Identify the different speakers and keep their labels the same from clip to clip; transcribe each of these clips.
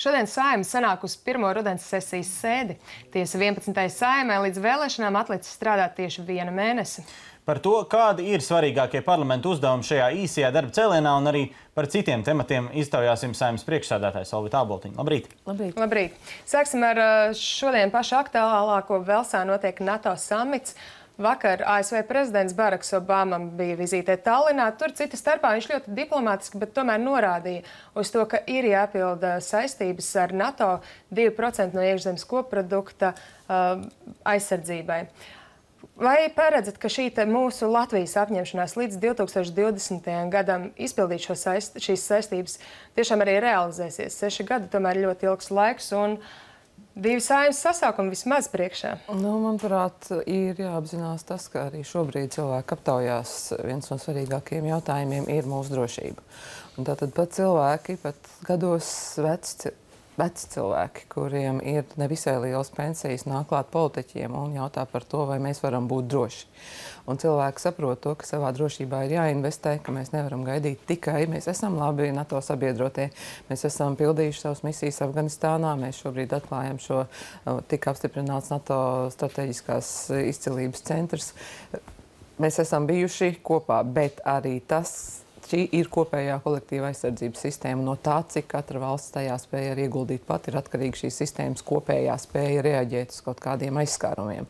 Speaker 1: Šodien saima sanāk uz pirmo rudens sesijas sēdi. Tiesa 11. saimē līdz vēlēšanām atlicis strādāt tieši viena mēnesi.
Speaker 2: Par to, kādi ir svarīgākie parlamentu uzdevumi šajā īsajā darba cēlienā un arī par citiem tematiem iztaujāsim saimnes priekšsādātājs Olvita Aboltiņa. Labrīt!
Speaker 1: Labrīt! Labrīt! Sāksim ar šodien pašu aktuālāko. Velsā notiek NATO samits. Vakar ASV prezidents Baraks Obama bija vizītē Tallinā. Tur cita starpā viņš ļoti diplomātiski, bet tomēr norādīja uz to, ka ir jāpilda saistības ar NATO 2% no iekšzemes koprodukta uh, aizsardzībai. Vai paredzat, ka šī mūsu Latvijas apņemšanās līdz 2020. gadam izpildīt saist, šīs saistības tiešām arī realizēsies? Seši gadi tomēr ļoti ilgs laiks. Un, uh, divi saimnes sasaukumi vismaz priekšā?
Speaker 3: Nu, manuprāt, ir jāapzinās tas, ka arī šobrīd cilvēku aptaujās viens no svarīgākajiem jautājumiem ir mūsu drošība. Un tātad pat cilvēki, pat gados veci veci cilvēki, kuriem ir nevisai liels pensijas, nāk klāt politiķiem un jautā par to, vai mēs varam būt droši. Un cilvēki saprot to, ka savā drošībā ir jāinvestē, ka mēs nevaram gaidīt tikai mēs esam labi NATO sabiedrotie, mēs esam pildījuši savas misijas Afganistānā, mēs šobrīd atklājam šo tik apstiprināts NATO strateģiskās izcilības centrs. Mēs esam bijuši kopā, bet arī tas šī ir kopējā kolektīva aizsardzības sistēma. No tā, cik katra valsts tajā spēja ieguldīt pat, ir atkarīga šīs sistēmas kopējā spēja reaģēt uz kaut kādiem aizskārumiem.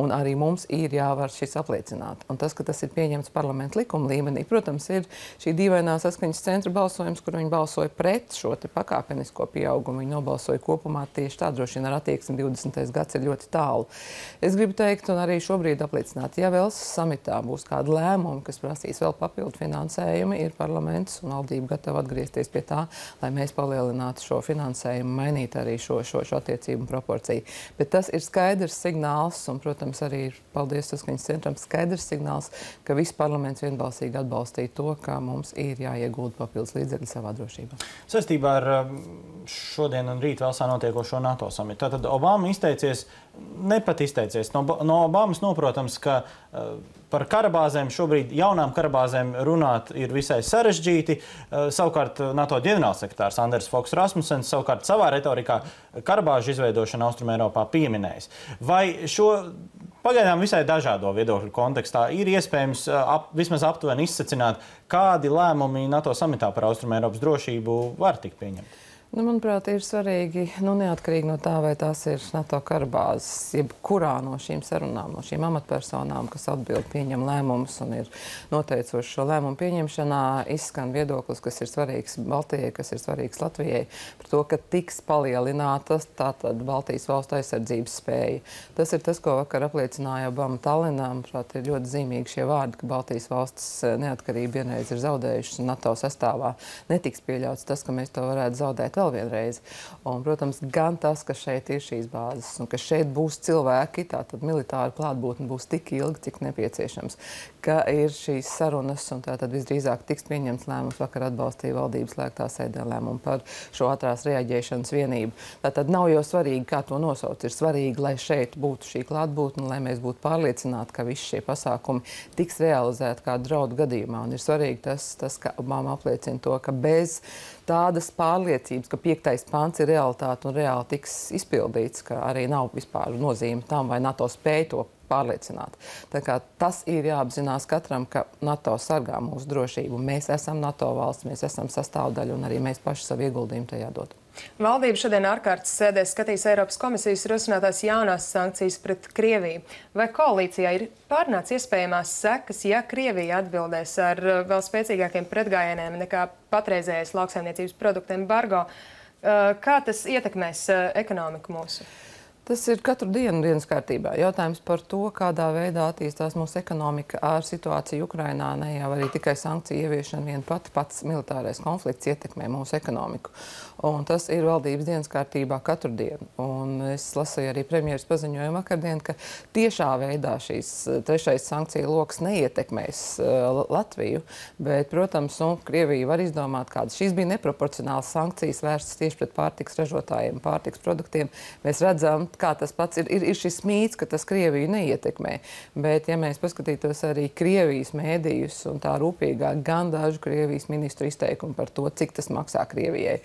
Speaker 3: Un arī mums ir jāvar šis apliecināt. Un tas, ka tas ir pieņemts parlamentu likuma līmenī, protams, ir šī dīvainā saskaņas centra balsojums, kur viņi balsoja pret šo pakāpenisko pieaugumu. Viņi nobalsoja kopumā tieši tā, droši vien ar attieksmi 20. gads ir ļoti tālu. Es gribu teikt, un arī šobrīd apliecināt, ja vēl samitā būs kādi lēmumi, kas prasīs vēl papildu finansējumu, ir parlaments un valdība gatava atgriezties pie tā, lai mēs palielinātu šo finansējumu, mainītu arī šo, šo, šo attiecību proporciju. Bet tas ir skaidrs signāls, un, protams, arī paldies Saskaņas centram skaidrs signāls, ka viss parlaments vienbalsīgi atbalstīja to, ka mums ir jāiegūda papildus līdzekļi savā drošībā.
Speaker 2: Sastībā ar um, šodien un rīt vēl sanotiekošo NATO samitu. Tātad Obama izteicies, nepat izteicies. No, no Obamas noprotams, ka uh, par karabāzēm šobrīd jaunām karabāzēm runāt ir visai sarežģīti. Uh, savukārt NATO ģenerālsekretārs Anders Foks Rasmussens savukārt savā retorikā karabāžu izveidošanu Austrumēropā pieminējis. Vai šo pagaidām visai dažādo viedokļu kontekstā ir iespējams ap, vismaz aptuveni izsacināt, kādi lēmumi NATO samitā par Austrumēropas drošību var tikt pieņemti?
Speaker 3: Nu, manuprāt, ir svarīgi, nu, neatkarīgi no tā, vai tās ir NATO karabāzes, jebkurā no šīm sarunām, no šīm amatpersonām, kas atbild, pieņem lēmumus un ir noteicoši šo lēmumu pieņemšanā, izskan viedoklis, kas ir svarīgs Baltijai, kas ir svarīgs Latvijai, par to, ka tiks palielināta tātad Baltijas valstu aizsardzības spēja. Tas ir tas, ko vakar apliecināja Obama Tallinā. Manuprāt, ir ļoti zīmīgi šie vārdi, ka Baltijas valstis eh, neatkarību vienreiz ir zaudējušas un NATO sastāvā netiks pieļauts tas, ka mēs to varētu zaudēt vēl vienreiz. Un, protams, gan tas, ka šeit ir šīs bāzes un ka šeit būs cilvēki, tātad militāra klātbūtne būs tik ilgi, cik nepieciešams, ka ir šīs sarunas un tātad visdrīzāk tiks pieņemts lēmums. Vakar atbalstīja valdības slēgtā sēdē lēmumu par šo ātrās reaģēšanas vienību. Tātad nav jau svarīgi, kā to nosaukt. Ir svarīgi, lai šeit būtu šī klātbūtne, lai mēs būtu pārliecināti, ka visi šie pasākumi tiks realizēti kā draudu gadījumā. Un ir svarīgi tas, tas ka Obama apliecina to, ka bez tādas pārliecības, ka piektais pants ir realitāte un reāli tiks izpildīts, ka arī nav vispār nozīme tam, vai NATO spēj to pārliecināt. Tas ir jāapzinās katram, ka NATO sargā mūsu drošību. Mēs esam NATO valsts, mēs esam sastāvdaļa un arī mēs paši savu ieguldījumu tajā dot.
Speaker 1: Valdība šodien ārkārtas sēdē skatīs Eiropas komisijas rosinātās jaunās sankcijas pret Krieviju. Vai koalīcijā ir pārnāts iespējamās sekas, ja Krievija atbildēs ar uh, vēl spēcīgākiem pretgājieniem nekā patreizējais lauksaimniecības produktu embargo? Uh, kā tas ietekmēs uh, ekonomiku mūsu?
Speaker 3: Tas ir katru dienu dienas kārtībā. Jautājums par to, kādā veidā attīstās mūsu ekonomika ar situāciju Ukrainā, ne jau arī tikai sankciju ieviešana vien pati pats militārais konflikts ietekmē mūsu ekonomiku. Un tas ir valdības dienas kārtībā katru dienu. Un es lasīju arī premjeras paziņojumu vakardien, ka tiešā veidā šīs eh, trešais sankciju lokus neietekmēs uh, Latviju. Bet, protams, un Krievija var izdomāt, kādas šīs bija neproporcionālas sankcijas vērstas tieši pret pārtiks ražotājiem, pārtiks produktiem. Mēs redzam, kā tas pats ir, ir, ir šis mīts, ka tas Krieviju neietekmē. Bet, ja mēs paskatītos arī Krievijas mēdījus un tā rūpīgāk, gan dažu Krievijas ministru izteikumu par to, cik tas maksā Krievijai,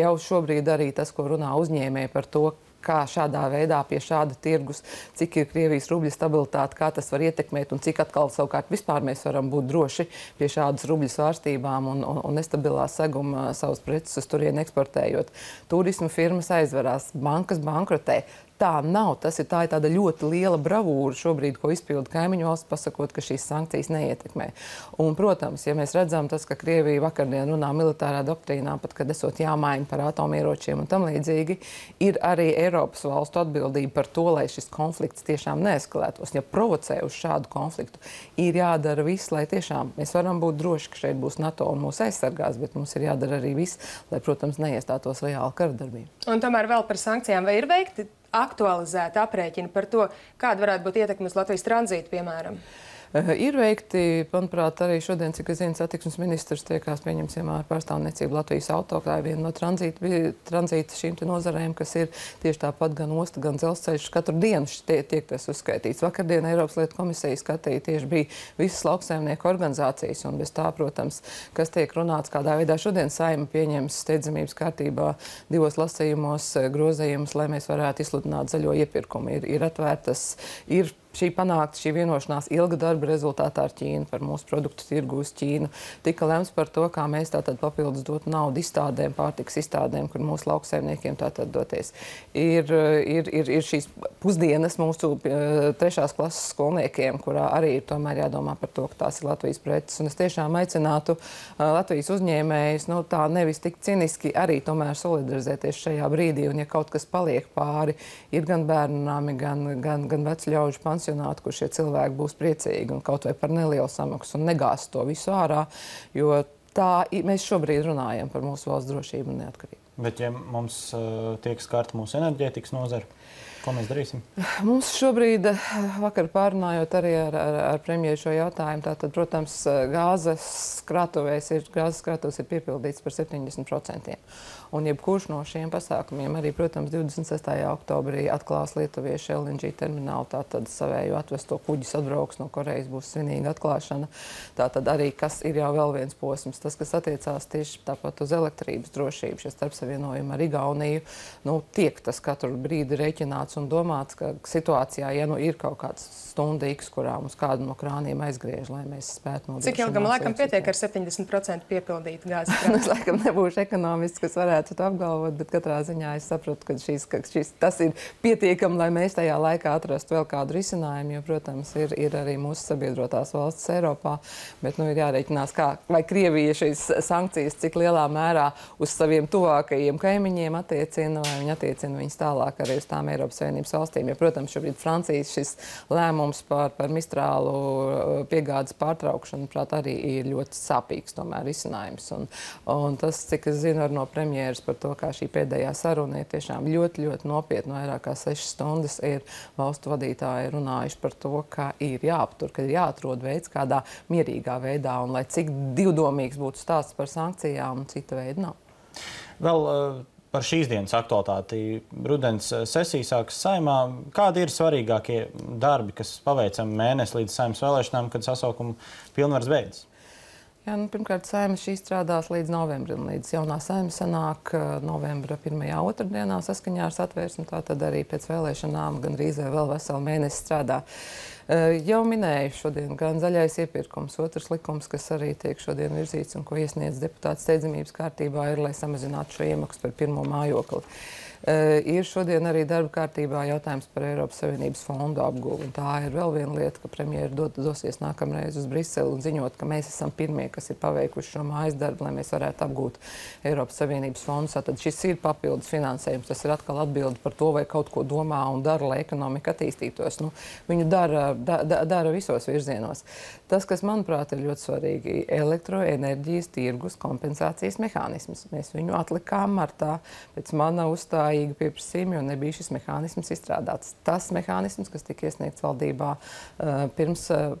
Speaker 3: jau šobrīd arī tas, ko runā uzņēmēji par to, kā šādā veidā pie šāda tirgus, cik ir Krievijas rubļa stabilitāte, kā tas var ietekmēt un cik atkal savukārt vispār mēs varam būt droši pie šādas rubļa svārstībām un, un, un nestabilā seguma savus preces uz turieni eksportējot. Turisma firmas aizverās, bankas bankrotē, tā nav. Tas ir, tā ir tāda ļoti liela bravūra šobrīd, ko izpilda kaimiņu valsts, pasakot, ka šīs sankcijas neietekmē. Un, protams, ja mēs redzam, tas, ka Krievija vakardien runā militārā doktrīnā, pat kad esot jāmaina par atomieročiem un tam līdzīgi, ir arī Eiropas valstu atbildība par to, lai šis konflikts tiešām neeskalētos. Ja provocē uz šādu konfliktu, ir jādara viss, lai tiešām mēs varam būt droši, ka šeit būs NATO un mūs aizsargās, bet mums ir jādara arī viss, lai, protams, neiestātos reāla karadarbība.
Speaker 1: Un tomēr vēl par sankcijām vai ir veikti aktualizēti aprēķini par to, kāda varētu būt ietekme uz Latvijas tranzītu, piemēram?
Speaker 3: Eh, ir veikti, manuprāt, arī šodien, cik es zinu, satiksmes ministrs tiekās pieņemsim ar pārstāvniecību Latvijas auto, kā viena no tranzīta, tranzīta šīm nozarēm, kas ir tieši tāpat gan osta, gan dzelzceļš. Katru dienu tie, tiek tas uzskaitīts. Vakardien Eiropas lietu komisija skatīja tieši bija visas lauksaimnieku organizācijas, un bez tā, protams, kas tiek runāts, kādā veidā šodien saima pieņems steidzamības kārtībā divos lasījumos eh, grozījumus, lai mēs varētu izsludināt zaļo iepirkumu. Ir, ir atvērtas, ir šī panākta šī vienošanās ilga darba rezultātā ar Ķīnu par mūsu produktu tirgu uz Ķīnu. Tika lemts par to, kā mēs tātad papildus dot naudu izstādēm, pārtiks izstādēm, kur mūsu lauksaimniekiem tātad doties. Ir, ir, ir, ir šīs pusdienas mūsu uh, trešās klases skolniekiem, kurā arī ir tomēr jādomā par to, ka tās ir Latvijas preces. Un es tiešām aicinātu uh, Latvijas uzņēmējus, nu tā nevis tik ciniski arī tomēr solidarizēties šajā brīdī, un ja kaut kas paliek pāri, ir gan bērnu nami, gan, gan, gan vecļaužu pants pansionātu, kur šie cilvēki būs priecīgi un kaut vai par nelielu samaksu un negās to visu ārā. Jo tā mēs šobrīd runājam par mūsu valsts drošību un neatkarību.
Speaker 2: Bet, ja mums uh, tiek skarta mūsu enerģētikas nozara, ko mēs darīsim?
Speaker 3: Mums šobrīd, vakar pārunājot arī ar, ar, ar premjeru šo jautājumu, tātad, protams, gāzes krātuvēs ir, gāzes krātuves ir piepildīts par 70%. Un jebkurš no šiem pasākumiem, arī, protams, 26. oktobrī atklās Lietuviešu LNG terminālu, tātad savēju atvesto kuģis atbrauks no Korejas, būs svinīga atklāšana. Tātad arī, kas ir jau vēl viens posms, tas, kas attiecās tieši tāpat uz elektrības drošību, šie starpsavienojumi ar Igauniju, nu, tiek tas katru brīdi rēķināts un domāts, ka situācijā, ja nu ir kaut kāds stunda X, kurā mums kādu no krāniem aizgriež, lai mēs spētu nodrošināt.
Speaker 1: Cik ilgam laikam pietiek ar 70% piepildītu gāzi?
Speaker 3: es laikam nebūšu ekonomists, kas varētu to apgalvot, bet katrā ziņā es saprotu, ka, šīs, ka šis, tas ir pietiekami, lai mēs tajā laikā atrastu vēl kādu risinājumu. Jo, protams, ir, ir arī mūsu sabiedrotās valsts Eiropā, bet nu, ir jārēķinās, kā, vai Krievija šīs sankcijas cik lielā mērā uz saviem tuvākajiem kaimiņiem attiecina, vai viņi attiecina viņus tālāk arī uz tām Eiropas Savienības valstīm. Jo, protams, šobrīd Francijas šis lēmums par, par mistrālu uh, piegādes pārtraukšanu, prāt, arī ir ļoti sāpīgs tomēr risinājums. Un, un tas, cik es zinu no premjera premjeras par to, kā šī pēdējā saruna ir tiešām ļoti, ļoti nopietna. Vairāk kā sešas stundas ir valstu vadītāji runājuši par to, ka ir jāaptur, ka ir jāatrod veids, kādā mierīgā veidā un lai cik divdomīgs būtu stāsts par sankcijām, cita veida nav.
Speaker 2: Vēl, uh par šīs dienas aktualitāti. Rudens sesija sākas saimā. Kādi ir svarīgākie darbi, kas paveicami mēnesi līdz saimnes vēlēšanām, kad sasaukuma pilnvars beidzas?
Speaker 3: Jā, nu, pirmkārt, saima šī strādās līdz novembrim. Līdz jaunā saima sanāk uh, novembra pirmajā otrdienā saskaņā ar satvērsmi. Tā tad arī pēc vēlēšanām gandrīz vēl veselu mēnesi strādā. Uh, jau minēju šodien gan zaļais iepirkums, otrs likums, kas arī tiek šodien virzīts un ko iesniedz deputāts steidzamības kārtībā, ir, lai samazinātu šo iemaksu par pirmo mājokli. Uh, ir šodien arī darba kārtībā jautājums par Eiropas Savienības fondu apgūvu. Tā ir vēl viena lieta, ka premjerministrs do, dosies nākamreiz uz Briseli un ziņot, ka mēs esam pirmie, kas ir paveikuši šo mājas darbu, lai mēs varētu apgūt Eiropas Savienības fondus. Tad šis ir papildus finansējums. Tas ir atkal atbildi par to, vai kaut ko domā un dara, lai ekonomika attīstītos. Nu, viņu dara da, da, dara visos virzienos. Tas, kas manuprāt ir ļoti svarīgi, ir elektroenerģijas tirgus kompensācijas mehānisms. Mēs viņu atlikām martā pēc mana uzstājīga pieprasījuma, jo nebija šis mehānisms izstrādāts. Tas mehānisms, kas tika iesniegts valdībā uh, pirms uh,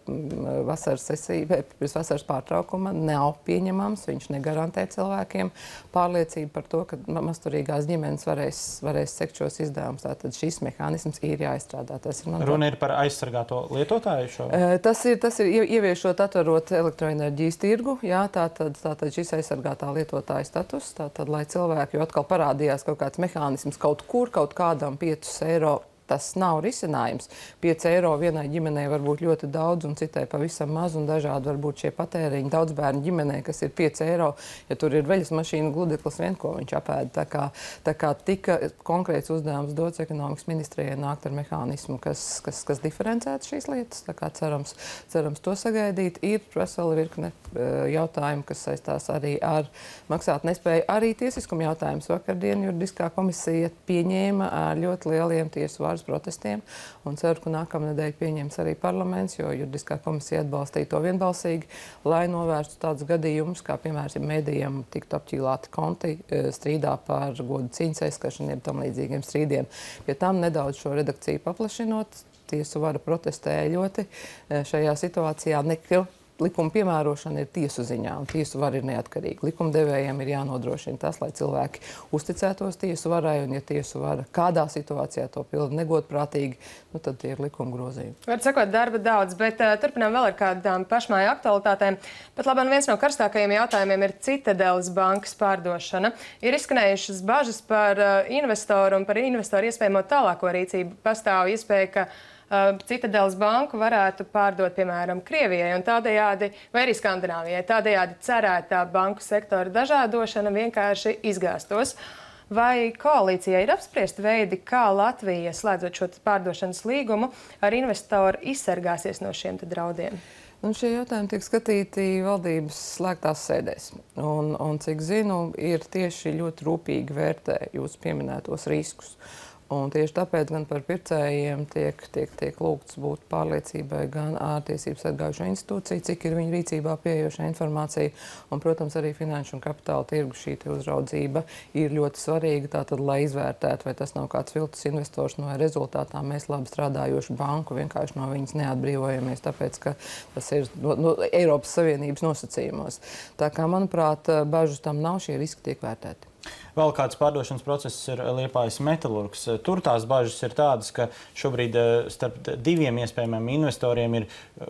Speaker 3: vasaras sesija, pirms vasaras pārtraukuma, nav pieņemams. Viņš negarantē cilvēkiem pārliecību par to, ka masturīgās ģimenes varēs, varēs sekt šos izdevumus. Tātad šis mehānisms ir jāizstrādā. Tas
Speaker 2: ir Runa ir par aizsargāto lietotāju šo?
Speaker 3: Tas ir, tas ir ieviešot, atverot elektroenerģijas tirgu, jā, tātad, tātad šis aizsargātā lietotāja status, tātad, lai cilvēki, jo atkal parādījās kaut kāds mehānisms kaut kur, kaut kādam 5 eiro tas nav risinājums. 5 eiro vienai ģimenei var būt ļoti daudz, un citai pavisam maz, un dažādi var būt šie patēriņi. Daudz bērnu ģimenei, kas ir 5 eiro, ja tur ir veļas mašīna, gludeklis vien, ko viņš apēda. Tā kā, tā kā tika konkrēts uzdevums dots ekonomikas ministrijai nākt ar mehānismu, kas, kas, kas diferencētu šīs lietas. Tā kā cerams, cerams to sagaidīt. Ir vesela virkne e, jautājumu, kas saistās arī ar maksāt nespēju. Arī tiesiskuma jautājums vakardien juridiskā komisija pieņēma ar ļoti lieliem tiesu vārdu uz protestiem. Ceru, ka nākamā nedēļa pieņems arī parlaments, jo juridiskā komisija atbalstīja to vienbalsīgi, lai novērstu tādus gadījumus, kā piemēram, ja mēdījiem tiktu apķīlāti konti e, strīdā par godu cīņas aizskaršanu, jeb tam līdzīgiem strīdiem. Pie tam nedaudz šo redakciju paplašinot, tiesu vara protestēja ļoti e, šajā situācijā. Nekļu likuma piemērošana ir tiesu ziņā, un tiesu vara ir neatkarīga. Likumdevējiem ir jānodrošina tas, lai cilvēki uzticētos tiesu varai, un ja tiesu vara kādā situācijā to pilda negodprātīgi, nu, tad tie ir likuma grozījumi.
Speaker 1: Var sakot, darba daudz, bet uh, turpinām vēl ar kādām pašmāju aktualitātēm. Pat labāk viens no karstākajiem jautājumiem ir Citadeles bankas pārdošana. Ir izskanējušas bažas par uh, investoru un par investoru iespējamo tālāko rīcību. Pastāv iespēja, ka Uh, Citadeles banku varētu pārdot, piemēram, Krievijai un tādējādi, vai arī Skandināvijai. Tādējādi cerētā banku sektora dažādošana vienkārši izgāstos. Vai koalīcijai ir apspriesti veidi, kā Latvija, slēdzot šo pārdošanas līgumu, ar investoru izsargāsies no šiem draudiem?
Speaker 3: Un šie jautājumi tiek skatīti valdības slēgtās sēdēs. Un, un cik zinu, ir tieši ļoti rūpīgi vērtē jūsu pieminētos riskus. Un tieši tāpēc gan par pircējiem tiek, tiek, tiek lūgts būt pārliecībai gan ārtiesību sargājušo institūciju, cik ir viņu rīcībā pieejoša informācija. Un, protams, arī finanšu un kapitāla tirgu šī uzraudzība ir ļoti svarīga. Tātad, lai izvērtētu, vai tas nav kāds viltus investors, no rezultātā mēs labi strādājošu banku vienkārši no viņas neatbrīvojamies, tāpēc, ka tas ir no, no Eiropas Savienības nosacījumos. Tā kā, manuprāt, bažas tam nav, šie riski tiek vērtēti.
Speaker 2: Vēl kāds pārdošanas process ir Liepājas metālurgs. Tur tās bažas ir tādas, ka šobrīd eh, starp diviem iespējamiem investoriem ir eh,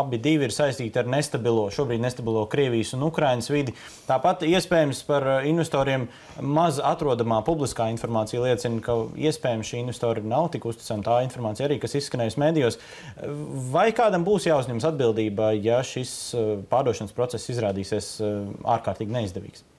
Speaker 2: abi divi ir saistīti ar nestabilo, šobrīd nestabilo Krievijas un Ukrainas vidi. Tāpat iespējams par eh, investoriem maz atrodamā publiskā informācija liecina, ka iespējams šī investori nav tik uzticama tā informācija arī, kas izskanējusi medijos. Vai kādam būs jāuzņemas atbildība, ja šis pārdošanas process izrādīsies ārkārtīgi neizdevīgs?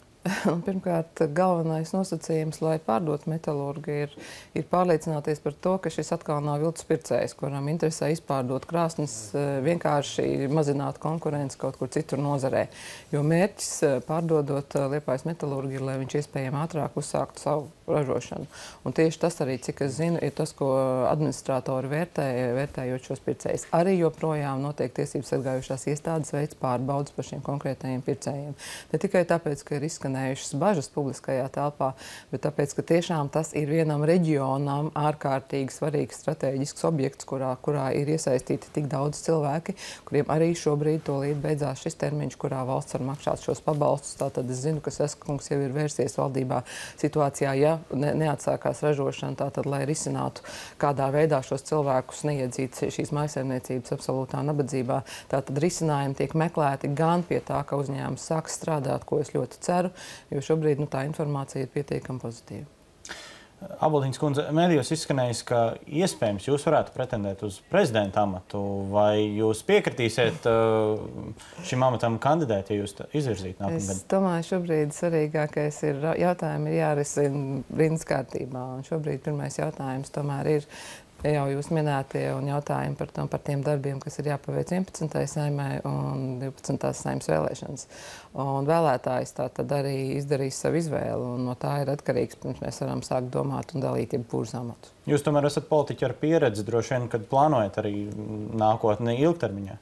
Speaker 3: Pirmkārt, galvenais nosacījums, lai pārdotu metālurgu, ir, ir pārliecināties par to, ka šis atkal nav viltus pircējs, kuram interesē izpārdot krāsnes, eh, vienkārši mazināt konkurenci kaut kur citur nozarē. Jo mērķis eh, pārdodot eh, liepājas metālurgu ir, lai viņš iespējami ātrāk uzsāktu savu ražošanu. Un tieši tas arī, cik es zinu, ir tas, ko administratori vērtē, vērtējot šos pircējus. Arī joprojām notiek tiesības sargājušās iestādes veids pārbaudas par šiem konkrētajiem pircējiem. Ne tikai tāpēc, ka ir izskanējuši izskanējušas bažas publiskajā telpā, bet tāpēc, ka tiešām tas ir vienam reģionam ārkārtīgi svarīgs strateģisks objekts, kurā, kurā ir iesaistīti tik daudz cilvēki, kuriem arī šobrīd tolīt beidzās šis termiņš, kurā valsts var maksāt šos pabalstus. Tātad es zinu, ka Saskungs jau ir vērsies valdībā situācijā, ja ne, neatsākās ražošana, tātad, lai risinātu, kādā veidā šos cilvēkus neiedzīt šīs maisaimniecības absolūtā nabadzībā. Tātad risinājumi tiek meklēti gan pie tā, ka uzņēmums sāks strādāt, ko es ļoti ceru, jo šobrīd nu, tā informācija ir pietiekami pozitīva.
Speaker 2: Aboliņas kundze, mēdījos izskanējis, ka iespējams jūs varētu pretendēt uz prezidenta amatu. Vai jūs piekritīsiet uh, šim amatam kandidēt, ja jūs izvirzītu nākamgad?
Speaker 3: Es domāju, šobrīd svarīgākais ir jautājumi ir jārisina rindas kārtībā. Un šobrīd pirmais jautājums tomēr ir jau jūs minētie un jautājumi par, tom, par tiem darbiem, kas ir jāpaveic 11. saimai un 12. saimas vēlēšanas. Un vēlētājs tā tad arī izdarīs savu izvēli, un no tā ir atkarīgs, pirms mēs varam sākt domāt un dalīt jebkurus amatus.
Speaker 2: Jūs tomēr esat politiķi ar pieredzi, droši vien, kad plānojat arī nākotni ilgtermiņā.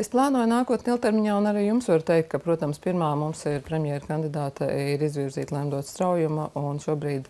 Speaker 3: Es plānoju nākotnē, ilgtermiņā, un arī jums varu teikt, ka, protams, pirmā mums ir premjera kandidāte, ir izvirzīta Lemdot Straujuma, un šobrīd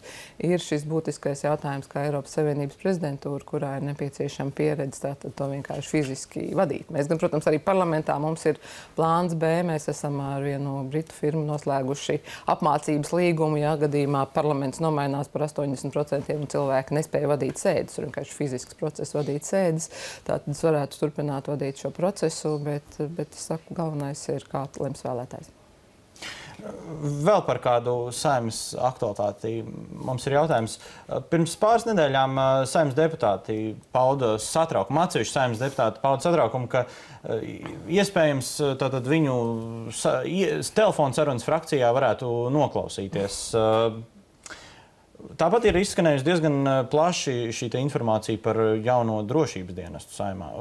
Speaker 3: ir šis būtiskais jautājums, kā Eiropas Savienības prezidentūra, kurā ir nepieciešama pieredze, tātad to vienkārši fiziski vadīt. Mēs, gan, protams, arī parlamentā mums ir plāns B, mēs esam ar vienu britu firmu noslēguši apmācības līgumu, ja gadījumā parlaments nomainās par 80% un cilvēki nespēja vadīt sēdes, ir vienkārši fizisks process vadīt sēdes, tātad es varētu turpināt vadīt šo procesu bet, bet es saku, galvenais ir, kā lems vēlētājs.
Speaker 2: Vēl par kādu saimnes aktualitāti. Mums ir jautājums. Pirms pāris nedēļām uh, saimnes deputāti pauda satraukumu. Atsevišķi saimnes deputāti pauda satraukumu, ka uh, iespējams tātad viņu telefona sarunas frakcijā varētu noklausīties. Tāpat ir izskanējusi diezgan plaši šī informācija par jauno drošības dienestu saimā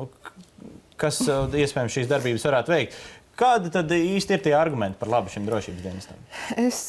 Speaker 2: kas uh, iespējams šīs darbības varētu veikt. Kādi tad īsti ir tie argumenti par labu šim drošības dienestam?
Speaker 3: Es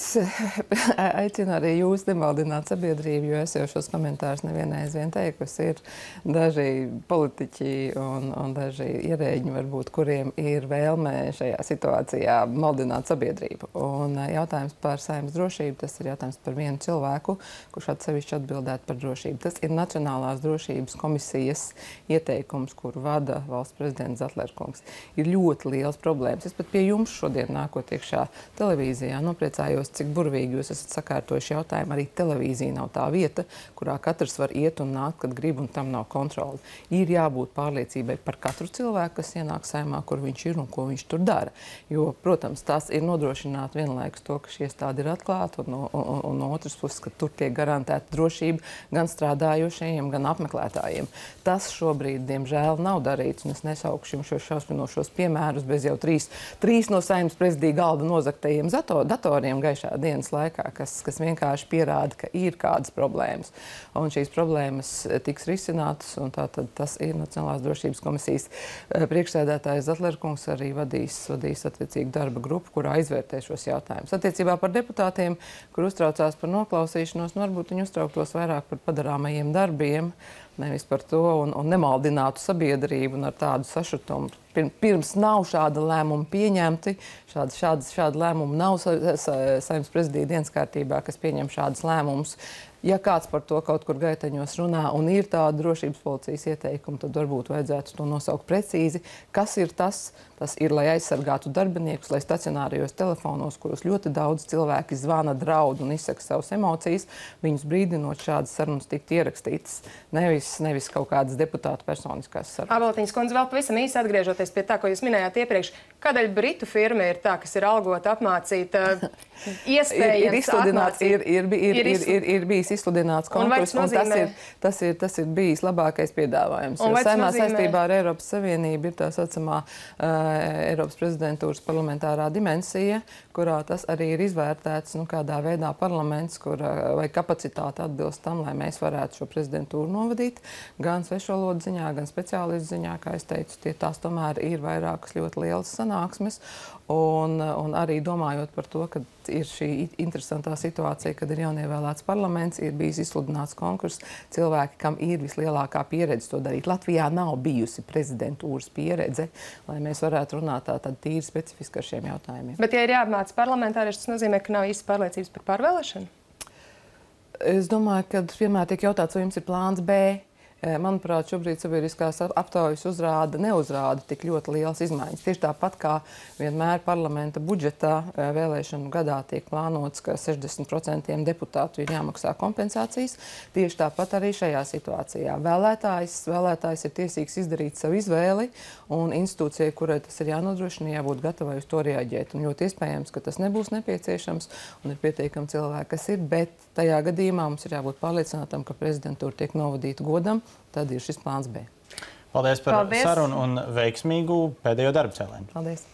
Speaker 3: aicinu arī jūs nemaldināt sabiedrību, jo es jau šos komentārus nevienreiz vien teikusi. Ir daži politiķi un, un daži ierēģi, varbūt, kuriem ir vēlme šajā situācijā maldināt sabiedrību. Un eh, jautājums par saimnes drošību, tas ir jautājums par vienu cilvēku, kurš atsevišķi atbildētu par drošību. Tas ir Nacionālās drošības komisijas ieteikums, kuru vada valsts prezidents Zatlerkungs. Ir ļoti liels problēmas jautājums. Es pat pie jums šodien nākot iekšā televīzijā nopriecājos, cik burvīgi jūs esat sakārtojuši jautājumu. Arī televīzija nav tā vieta, kurā katrs var iet un nākt, kad grib, un tam nav kontroli. Ir jābūt pārliecībai par katru cilvēku, kas ienāk saimā, kur viņš ir un ko viņš tur dara. Jo, protams, tas ir nodrošināt vienlaikus to, ka šī iestāde ir atklāta, un, un, un, un no otras puses, ka tur tiek garantēta drošība gan strādājošajiem, gan apmeklētājiem. Tas šobrīd, diemžēl, nav darīts, un es nesaukšu jums šos šausminošos piemērus bez jau trīs trīs no saimnes prezidija galda nozaktajiem datoriem gaišā dienas laikā, kas, kas vienkārši pierāda, ka ir kādas problēmas. Un šīs problēmas eh, tiks risinātas, un tātad tas ir Nacionālās drošības komisijas eh, priekšsēdētājs Zatlerkungs arī vadīs, vadīs attiecīgu darba grupu, kurā izvērtē šos jautājumus. Attiecībā par deputātiem, kur uztraucās par noklausīšanos, nu, varbūt viņi uztrauktos vairāk par padarāmajiem darbiem, nevis par to un, un nemaldinātu sabiedrību un ar tādu sašutumu pirms nav šāda lēmuma pieņemti, šādi, šādi, šādi lēmumi nav sa, sa, saimnes prezidija dienas kārtībā, kas pieņem šādus lēmumus. Ja kāds par to kaut kur gaitaņos runā un ir tāda drošības policijas ieteikuma, tad varbūt vajadzētu to nosaukt precīzi. Kas ir tas? Tas ir, lai aizsargātu darbiniekus, lai stacionārajos telefonos, kuros ļoti daudz cilvēki zvana, draud un izsaka savas emocijas, viņus brīdinot šādas sarunas tikt ierakstītas. Nevis, nevis kaut kādas deputātu personiskās sarunas.
Speaker 1: Abaltiņas kundze, vēl pavisam īsi atgriežoties pie tā, ko jūs minējāt iepriekš. Kādēļ Britu firma ir tā, kas ir algota, apmācīta, iespējams
Speaker 3: ir, ir izsludināts, ir, ir, ir, ir, ir, ir bijis izsludināts konkurss, un, un tas, ir, tas, ir, tas ir bijis labākais piedāvājums. Saimā nozīmē... saistībā ar Eiropas Savienību ir tā saucamā uh, Eiropas prezidentūras parlamentārā dimensija, kurā tas arī ir izvērtēts, nu, kādā veidā parlaments kur, vai kapacitāte atbilst tam, lai mēs varētu šo prezidentūru novadīt gan svešvalodu ziņā, gan speciālistu ziņā. Kā es teicu, tie tās tomēr ir vairākas ļoti lielas sanāksmes. Un, un arī domājot par to, ka ir šī interesantā situācija, kad ir jaunievēlēts parlaments, ir bijis izsludināts konkurss, cilvēki, kam ir vislielākā pieredze to darīt. Latvijā nav bijusi prezidentūras pieredze, lai mēs varētu runāt tā tad tīri specifiski ar šiem jautājumiem.
Speaker 1: Bet, ja ir jāapmāca parlamentārieši, tas nozīmē, ka nav īsti pārliecības par pārvēlēšanu?
Speaker 3: Es domāju, ka vienmēr tiek jautāts, vai jums ir plāns B. Eh, manuprāt, šobrīd sabiedriskās aptaujas uzrāda, neuzrāda tik ļoti liels izmaiņas. Tieši tāpat kā vienmēr parlamenta budžetā eh, vēlēšanu gadā tiek plānots, ka 60% deputātu ir jāmaksā kompensācijas, tieši tāpat arī šajā situācijā. Vēlētājs, vēlētājs ir tiesīgs izdarīt savu izvēli, un institūcijai, kurai tas ir jānodrošina, jābūt gatavai uz to reaģēt. Un ļoti iespējams, ka tas nebūs nepieciešams un ir pietiekami cilvēki, kas ir, bet tajā gadījumā mums ir jābūt pārliecinātam, ka prezidentūra tiek novadīta godam tad ir šis plāns B.
Speaker 2: Paldies par Paldies. sarunu un veiksmīgu pēdējo darbu cēlēnu.
Speaker 3: Paldies!